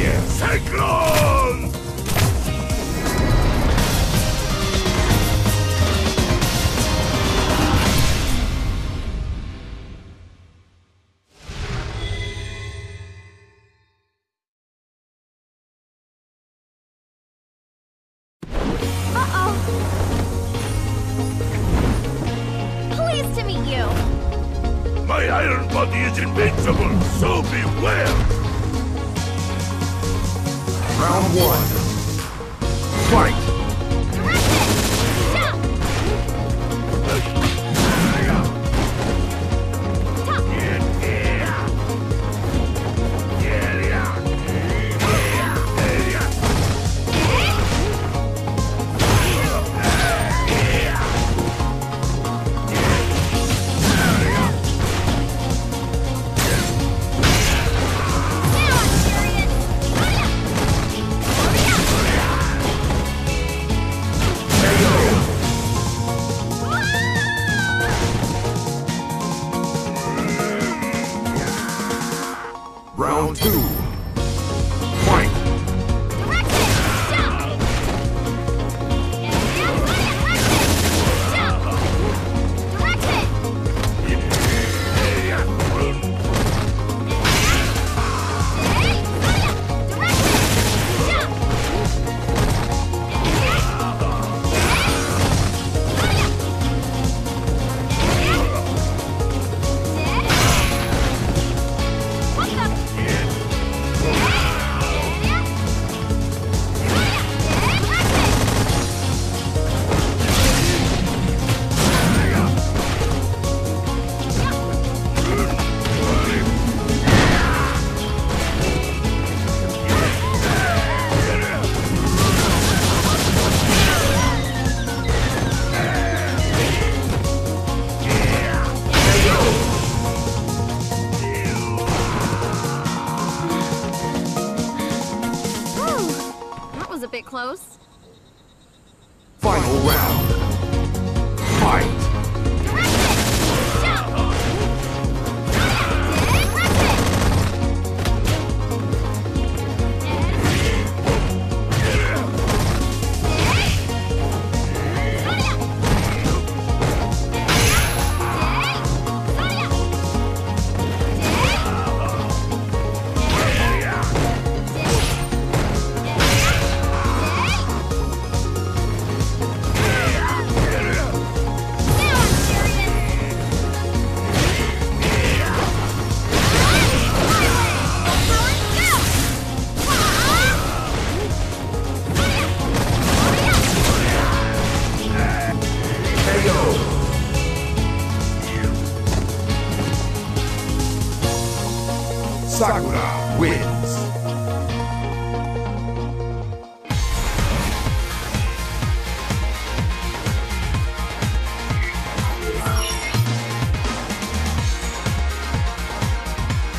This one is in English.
Cyclone! Uh-oh. Pleased to meet you. My iron body is invincible, so beware! Round one. Fight! Two. Bit close. Sakura wins.